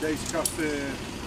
deze kast eh,